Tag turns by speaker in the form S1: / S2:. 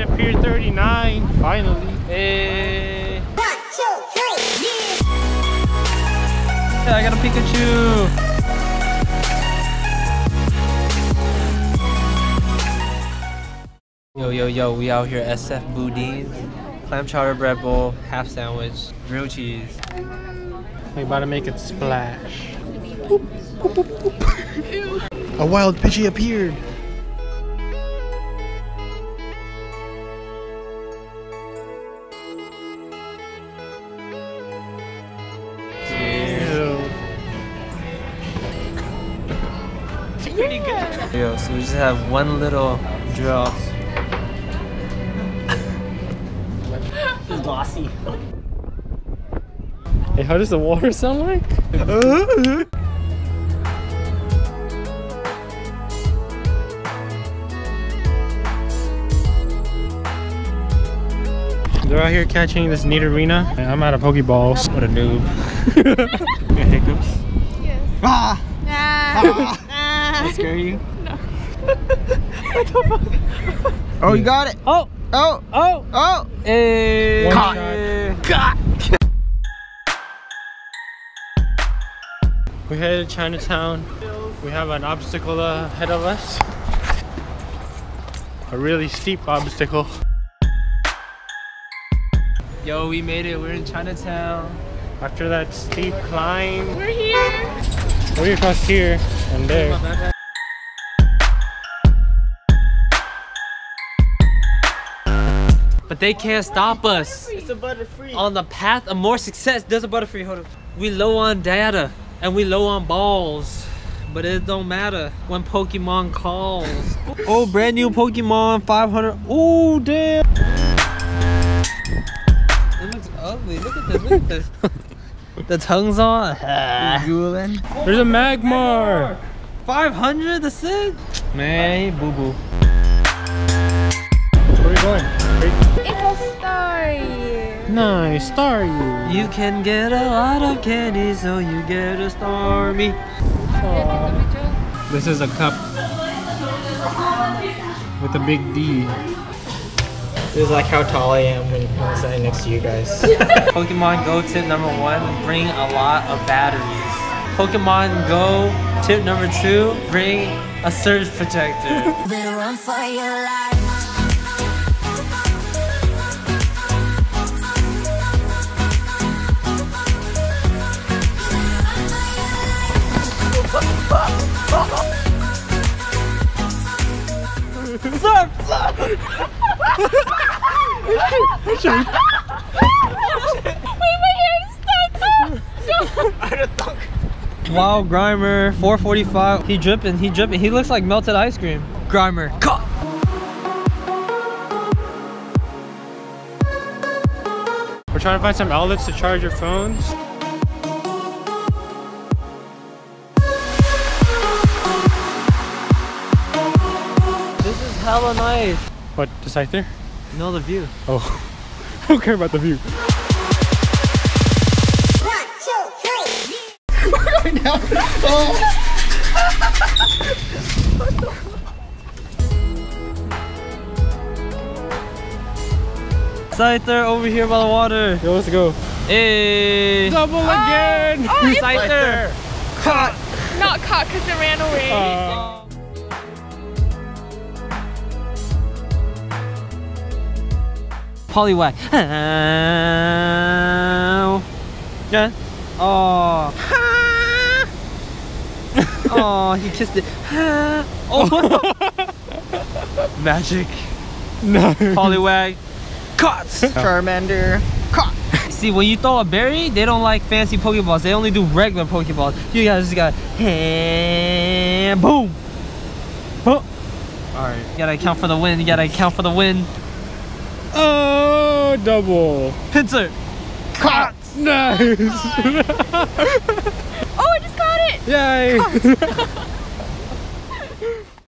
S1: made it Pier 39, finally.
S2: Hey.
S3: One, two, three,
S2: Yeah, I got a Pikachu. Yo, yo, yo, we out here SF Boudin. Clam chowder bread bowl, half sandwich, grilled cheese.
S1: We about to make it splash. A wild Pidgey appeared.
S2: Yo, so we just have one little drop.
S4: glossy.
S1: Hey, how does the water sound like? They're out here catching this neat arena. I'm out of Pokeballs. What a noob. Got hiccups.
S4: Ah!
S3: Ah. Ah!
S4: That scare you? No. oh, you got it.
S2: Oh,
S4: Oh,
S2: oh,
S4: oh.
S2: hey.
S1: One
S4: Caught.
S1: shot.
S4: God.
S1: We headed to Chinatown. We have an obstacle ahead of us. A really steep obstacle.
S2: Yo, we made it. We're in Chinatown.
S1: After that steep climb,
S3: We're here.
S1: we're across here and there.
S2: But they can't stop us.
S4: It's a butterfree.
S2: On the path of more success, there's a butterfree. Hold on. We low on data and we low on balls. But it don't matter when Pokemon calls. oh, brand new Pokemon 500. Oh, damn. It looks ugly. Look at this. Look at this. the tongue's on.
S4: Drooling.
S1: There's a Magmar!
S2: 500? That's it? Man, boo boo.
S1: Where are you going? Wait.
S3: It's a story.
S1: Nice, Staryu. You
S2: can get a lot of candy, so you get a Starmie.
S1: This is a cup with a big D.
S4: This is like how tall I am when I'm sitting next to you guys.
S2: Pokemon Go tip number one, bring a lot of batteries. Pokemon Go tip number two, bring a surge protector. Wow, Grimer, 445. He dripping, he dripping. He looks like melted ice cream. Grimer, caught.
S1: We're trying to find some outlets to charge your phones.
S2: This is hella nice.
S1: What, the Scyther?
S2: Know the view.
S1: Oh, I don't care about the view.
S3: One, two, three.
S2: Scyther over here by the water.
S1: Yo, let's go.
S2: Hey.
S1: Double again!
S5: Oh,
S2: Scyther. Caught.
S5: not caught because it ran away.
S1: Uh,
S2: Poliwag. Ow. Yeah. Oh. oh, he kissed it. oh. Magic.
S1: no.
S2: Poliwag. Caught.
S4: Charmander. Caught.
S2: See, when you throw a berry, they don't like fancy Pokeballs. They only do regular Pokeballs. You guys just got and boom. Boom. Alright, you gotta account for the win. You gotta account for the win.
S1: Oh, double.
S2: Pinsir.
S1: Caught! Nice!
S5: Oh, I just got it.
S1: Yay!